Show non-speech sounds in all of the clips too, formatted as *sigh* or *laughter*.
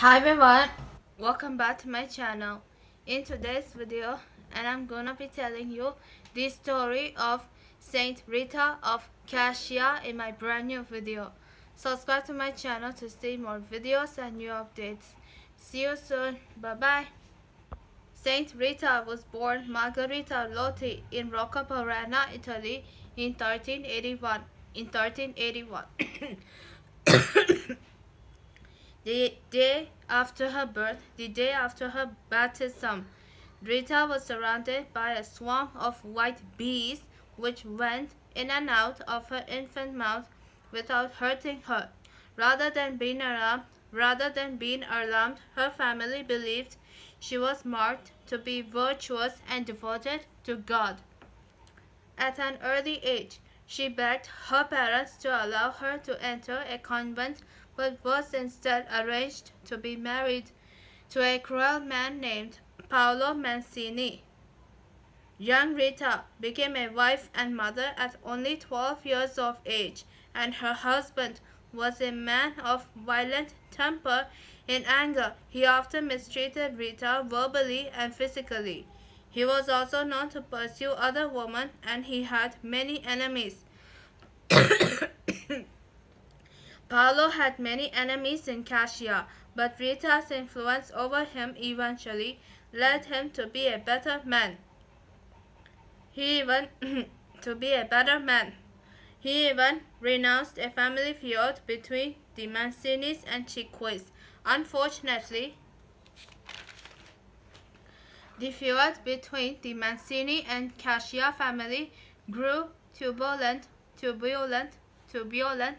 Hi everyone, welcome back to my channel. In today's video, and I'm gonna be telling you the story of Saint Rita of Cascia in my brand new video. Subscribe to my channel to see more videos and new updates. See you soon, bye bye. Saint Rita was born Margherita Lotti in Roccaporena, Italy in 1381. In 1381. The day after her birth, the day after her baptism, Rita was surrounded by a swarm of white bees which went in and out of her infant mouth without hurting her. Rather than being alarmed, rather than being alarmed, her family believed she was marked to be virtuous and devoted to God. At an early age, she begged her parents to allow her to enter a convent but was instead arranged to be married to a cruel man named Paolo Mancini. Young Rita became a wife and mother at only 12 years of age, and her husband was a man of violent temper. In anger, he often mistreated Rita verbally and physically. He was also known to pursue other women, and he had many enemies. *coughs* *coughs* *coughs* Paolo had many enemies in Cascia, but Rita's influence over him eventually led him to be a better man. He even *coughs* to be a better man. He even renounced a family feud between the Mancinis and Chiquis. Unfortunately, the feud between the Mancini and Cascia family grew turbulent, turbulent, turbulent,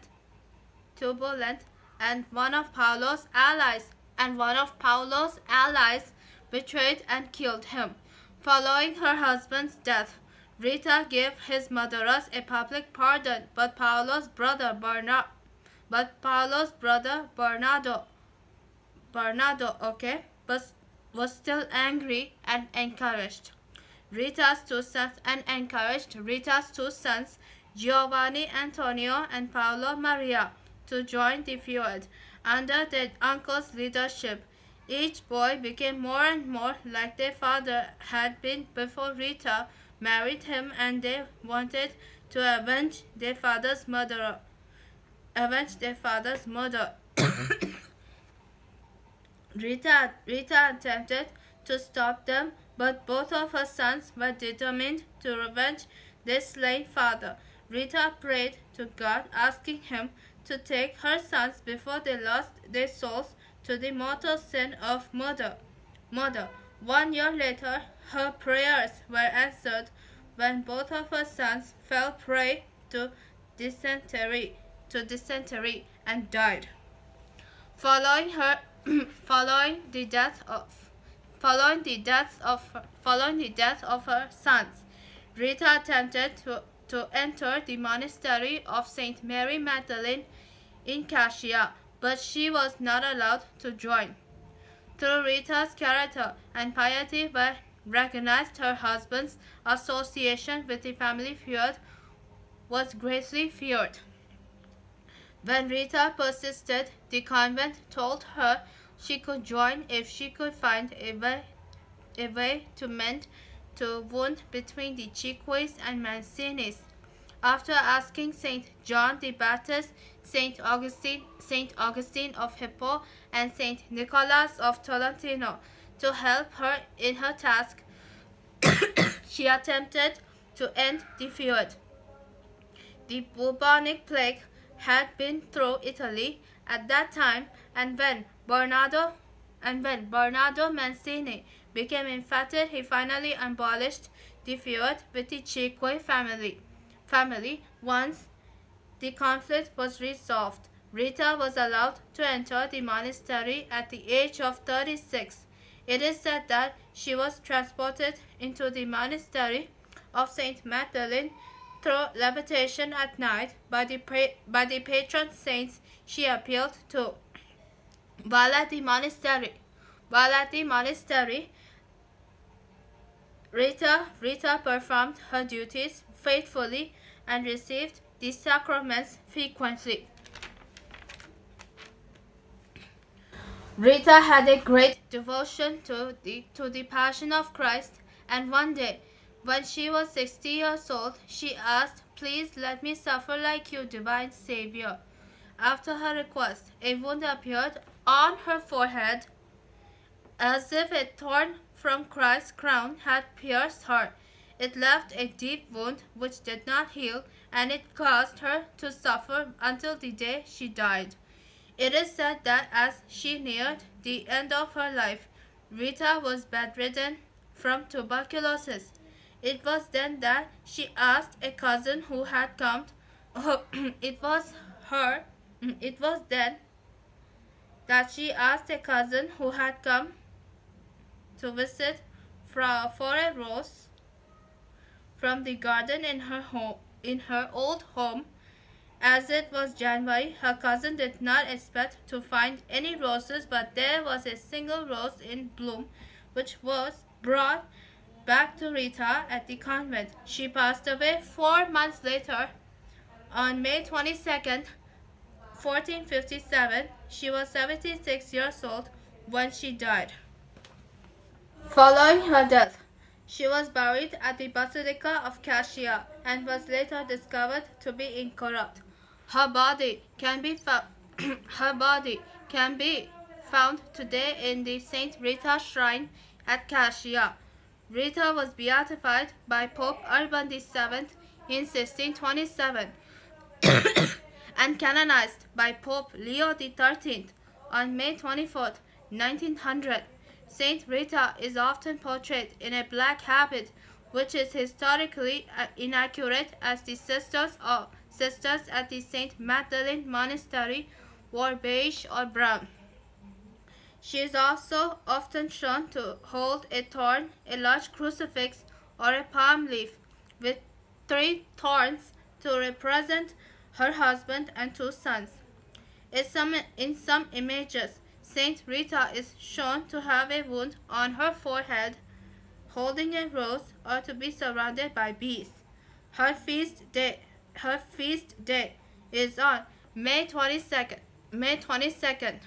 turbulent, and one of Paolo's allies and one of Paolo's allies betrayed and killed him. Following her husband's death, Rita gave his murderers a public pardon, but Paolo's brother Bernard, but Paolo's brother Bernardo, Bernardo, okay, was was still angry and encouraged Rita's two sons and encouraged Rita's two sons, Giovanni Antonio and Paolo Maria, to join the feud under their uncle's leadership. Each boy became more and more like their father had been before Rita married him and they wanted to avenge their father's murder. Avenge their father's murder. *coughs* Rita, Rita attempted to stop them, but both of her sons were determined to revenge their slain father. Rita prayed to God, asking him to take her sons before they lost their souls to the mortal sin of murder. Murder. One year later, her prayers were answered when both of her sons fell prey to dysentery, to dysentery and died. Following her, *clears throat* following the death of, following the deaths of, following the death of her sons, Rita attempted to to enter the monastery of Saint Mary Magdalene in Cascia, but she was not allowed to join. Through Rita's character and piety were recognized her husband's association with the family feud was greatly feared. When Rita persisted, the convent told her she could join if she could find a way, a way to mend the wound between the Chiquis and Mancinis. After asking Saint John the Baptist, Saint Augustine, Saint Augustine of Hippo, and Saint Nicholas of Tolentino to help her in her task, *coughs* she attempted to end the feud. The bubonic plague had been through Italy at that time, and when Bernardo and when Bernardo Mancini became infected, he finally abolished the feud with the Chiqui family. Family once the conflict was resolved. Rita was allowed to enter the monastery at the age of 36. It is said that she was transported into the monastery of Saint Magdalene through levitation at night by the, by the patron saints she appealed to. While at the monastery, while at the monastery, Rita, Rita performed her duties faithfully and received the sacraments frequently. Rita had a great devotion to the, to the Passion of Christ, and one day, when she was 60 years old, she asked, Please let me suffer like you, Divine Savior. After her request, a wound appeared on her forehead as if a thorn from Christ's crown had pierced her. It left a deep wound which did not heal, and it caused her to suffer until the day she died. It is said that as she neared the end of her life, Rita was bedridden from tuberculosis. It was then that she asked a cousin who had come. Oh, *clears throat* it was her. *clears throat* It was then that she asked a cousin who had come to visit for a rose from the garden in her home in her old home as it was January, her cousin did not expect to find any roses, but there was a single rose in bloom, which was brought back to Rita at the convent. She passed away four months later. On May 22nd, 1457, she was 76 years old when she died. Following her death, she was buried at the Basilica of Cascia and was later discovered to be incorrupt. Her body can be found *clears throat* her body can be found today in the Saint Rita shrine at Cascia. Rita was beatified by Pope Urban VII in 1627 *coughs* and canonized by Pope Leo XIII on May 24, 1900. Saint Rita is often portrayed in a black habit, which is historically uh, inaccurate as the sisters of sisters at the St. Magdalene Monastery wore beige or brown. She is also often shown to hold a thorn, a large crucifix, or a palm leaf with three thorns to represent her husband and two sons. In some, in some images, Saint Rita is shown to have a wound on her forehead, holding a rose, or to be surrounded by bees. Her feast day her feast day is on May 22nd. May 22nd.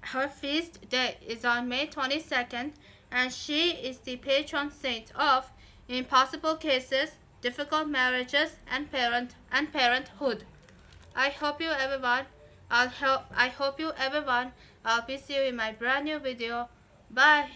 Her feast day is on May 22nd and she is the patron saint of impossible cases, difficult marriages and parent and parenthood. I hope you everyone I'll help I hope you everyone I'll be see you in my brand new video. Bye.